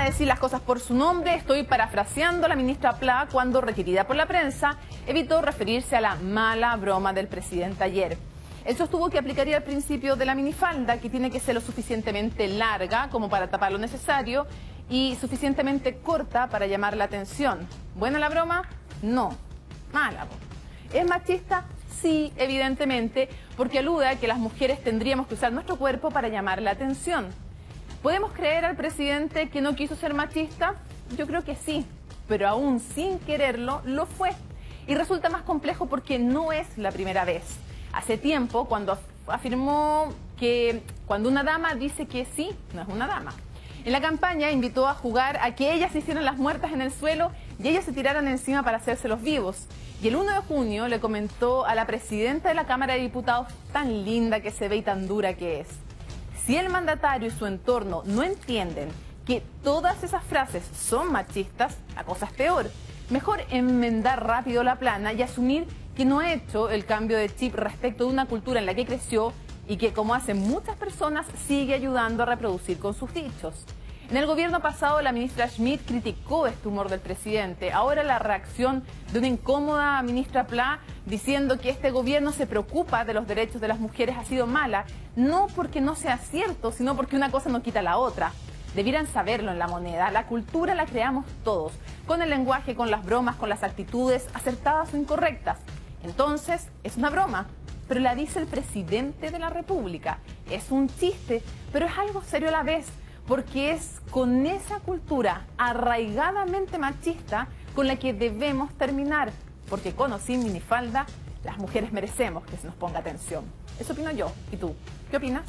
a decir las cosas por su nombre, estoy parafraseando a la ministra Pla cuando, requerida por la prensa, evitó referirse a la mala broma del presidente ayer. Él sostuvo que aplicaría el principio de la minifalda, que tiene que ser lo suficientemente larga como para tapar lo necesario y suficientemente corta para llamar la atención. ¿Buena la broma? No. Mala. ¿Es machista? Sí, evidentemente, porque alude a que las mujeres tendríamos que usar nuestro cuerpo para llamar la atención. ¿Podemos creer al presidente que no quiso ser machista? Yo creo que sí, pero aún sin quererlo, lo fue. Y resulta más complejo porque no es la primera vez. Hace tiempo, cuando afirmó que cuando una dama dice que sí, no es una dama. En la campaña invitó a jugar a que ellas se hicieran las muertas en el suelo y ellas se tiraran encima para hacerse los vivos. Y el 1 de junio le comentó a la presidenta de la Cámara de Diputados tan linda que se ve y tan dura que es. Si el mandatario y su entorno no entienden que todas esas frases son machistas, la cosa es peor. Mejor enmendar rápido la plana y asumir que no ha hecho el cambio de chip respecto de una cultura en la que creció y que, como hacen muchas personas, sigue ayudando a reproducir con sus dichos. En el gobierno pasado, la ministra Schmidt criticó este humor del presidente. Ahora la reacción de una incómoda ministra Pla diciendo que este gobierno se preocupa de los derechos de las mujeres ha sido mala, no porque no sea cierto, sino porque una cosa no quita la otra. Debieran saberlo en la moneda. La cultura la creamos todos, con el lenguaje, con las bromas, con las actitudes, acertadas o incorrectas. Entonces, es una broma, pero la dice el presidente de la República. Es un chiste, pero es algo serio a la vez, porque es con esa cultura arraigadamente machista con la que debemos terminar, porque con o sin minifalda, las mujeres merecemos que se nos ponga atención. Eso opino yo. ¿Y tú? ¿Qué opinas?